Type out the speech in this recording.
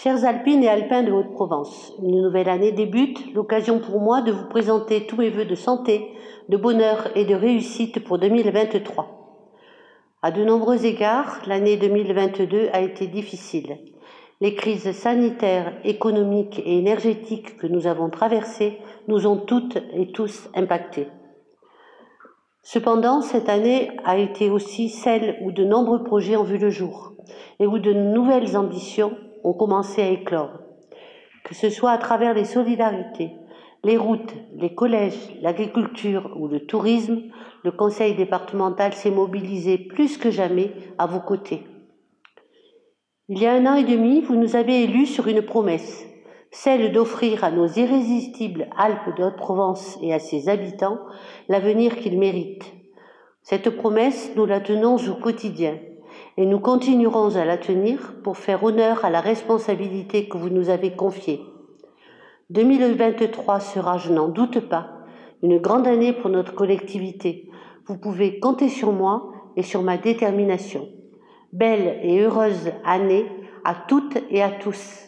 Chers alpines et alpins de Haute-Provence, une nouvelle année débute, l'occasion pour moi de vous présenter tous mes voeux de santé, de bonheur et de réussite pour 2023. À de nombreux égards, l'année 2022 a été difficile. Les crises sanitaires, économiques et énergétiques que nous avons traversées nous ont toutes et tous impactés. Cependant, cette année a été aussi celle où de nombreux projets ont vu le jour et où de nouvelles ambitions ont commencé à éclore. Que ce soit à travers les solidarités, les routes, les collèges, l'agriculture ou le tourisme, le conseil départemental s'est mobilisé plus que jamais à vos côtés. Il y a un an et demi, vous nous avez élus sur une promesse, celle d'offrir à nos irrésistibles Alpes de Haute-Provence et à ses habitants l'avenir qu'ils méritent. Cette promesse, nous la tenons au quotidien et nous continuerons à la tenir pour faire honneur à la responsabilité que vous nous avez confiée. 2023 sera, je n'en doute pas, une grande année pour notre collectivité. Vous pouvez compter sur moi et sur ma détermination. Belle et heureuse année à toutes et à tous.